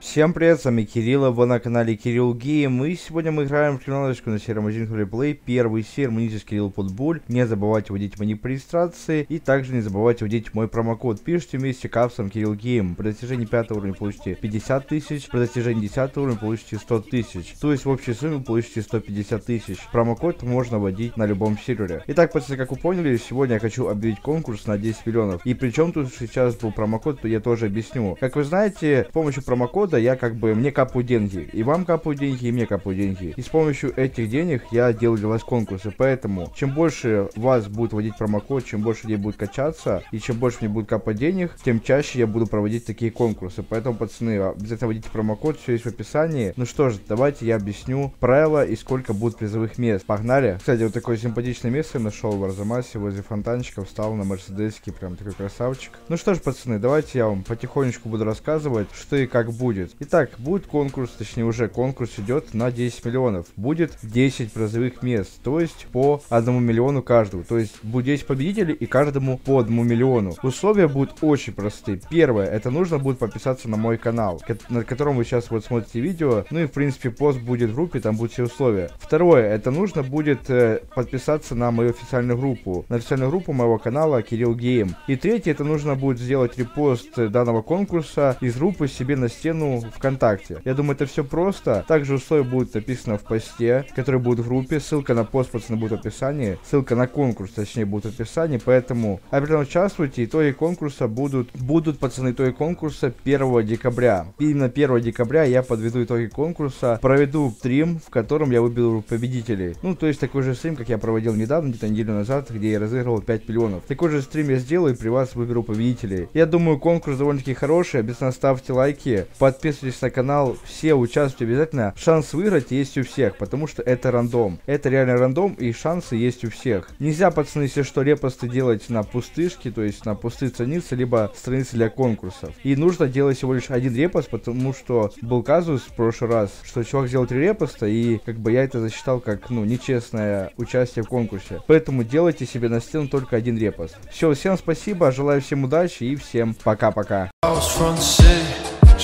Всем привет, с вами Кирилл, вы на канале Кирилл Гейм, и сегодня мы играем в криминалочку на сером 1 Play, первый сер, Мнитесь Кирилл Футболь, не забывайте вводить мои регистрации, и также не забывайте вводить мой промокод, пишите вместе капсом Кирилл Гейм, при достижении 5 уровня получите 50 тысяч, при достижении 10 уровня получите 100 тысяч, то есть в общей сумме получите 150 тысяч, промокод можно вводить на любом сервере. Итак, пацаны, как вы поняли, сегодня я хочу объявить конкурс на 10 миллионов, и причем тут сейчас был промокод, то я тоже объясню. Как вы знаете, с помощью промокода я как бы, мне капают деньги. И вам капают деньги, и мне капают деньги. И с помощью этих денег я делаю для вас конкурсы. Поэтому, чем больше вас будет вводить промокод, чем больше людей будет качаться, и чем больше мне будет капать денег, тем чаще я буду проводить такие конкурсы. Поэтому, пацаны, обязательно вводите промокод, все есть в описании. Ну что же, давайте я объясню правила и сколько будет призовых мест. Погнали. Кстати, вот такое симпатичное место я нашел в Арзамасе возле фонтанчика, встал на Мерседеске, прям такой красавчик. Ну что ж, пацаны, давайте я вам потихонечку буду рассказывать, что и как будет. Итак, будет конкурс, точнее уже конкурс идет на 10 миллионов. Будет 10 призовых мест, то есть по 1 миллиону каждому. То есть будет 10 победителей и каждому по 1 миллиону. Условия будут очень простые. Первое, это нужно будет подписаться на мой канал, на котором вы сейчас вот смотрите видео. Ну и в принципе пост будет в группе, там будут все условия. Второе, это нужно будет э, подписаться на мою официальную группу, на официальную группу моего канала Кирилл Гейм. И третье, это нужно будет сделать репост данного конкурса из группы себе на стену ВКонтакте ВКонтакте. Я думаю, это все просто. Также условия будут написаны в посте, который будет в группе. Ссылка на пост, пацаны, будет в описании. Ссылка на конкурс, точнее, будет в описании. Поэтому обязательно участвуйте. Итоги конкурса будут, будут, пацаны, итоги конкурса 1 декабря. Именно 1 декабря я подведу итоги конкурса, проведу стрим, в котором я выберу победителей. Ну, то есть такой же стрим, как я проводил недавно, где-то неделю назад, где я разыгрывал 5 миллионов. Такой же стрим я сделаю и при вас выберу победителей. Я думаю, конкурс довольно-таки хороший. Обязательно ставьте лайки, подписывайтесь на канал все участвуют обязательно. Шанс выиграть есть у всех, потому что это рандом. Это реально рандом, и шансы есть у всех. Нельзя, пацаны, если что, репосты делать на пустышке, то есть на пустые страницы, либо страницы для конкурсов. И нужно делать всего лишь один репост, потому что был казус в прошлый раз, что чувак сделал три репоста, и как бы я это засчитал как, ну, нечестное участие в конкурсе. Поэтому делайте себе на стену только один репост. Все, всем спасибо, желаю всем удачи и всем пока-пока.